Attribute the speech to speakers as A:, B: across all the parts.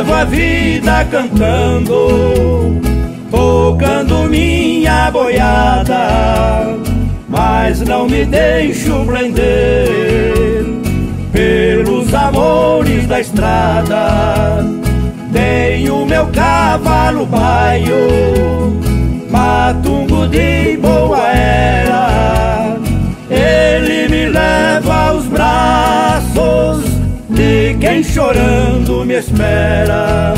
A: levo a vida cantando, tocando minha boiada, mas não me deixo prender pelos amores da estrada. Tenho meu cavalo baio, matungo de boa quem chorando me espera.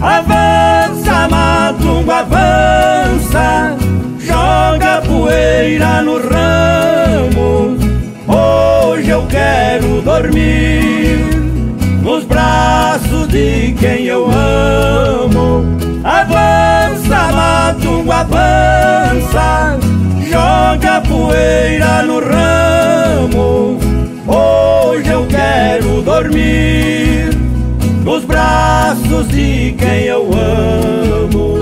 A: Avança, matungo, avança, joga poeira no ramo. Hoje eu quero dormir nos braços de quem eu amo. Avança, matungo, avança, joga poeira no ramo. Dormir nos braços de quem eu amo.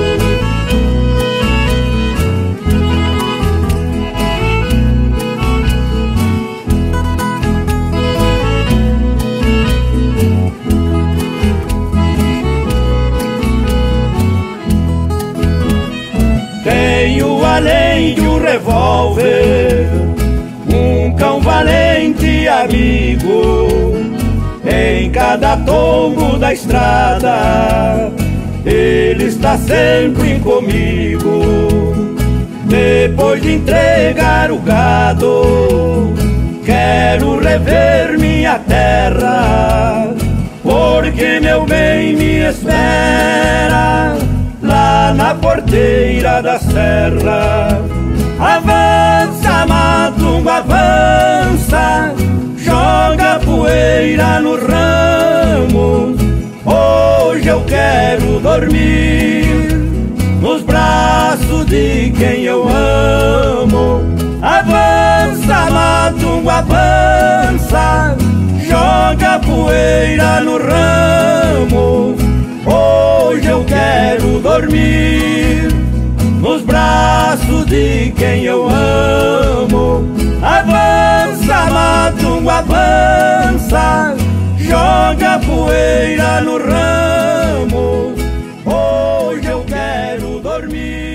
A: Tenho além de um revólver um cão valente amigo cada tombo da estrada. Ele está sempre comigo. Depois de entregar o gado, quero rever minha terra, porque meu bem me espera lá na porteira da serra. Avança, matungo, avança, joga poeira no dormir nos braços de quem eu amo. Avança, matungo, avança, joga poeira no ramo. Hoje eu quero dormir nos braços de quem eu amo. Avança, matungo, avança, joga poeira no ramo. por mí.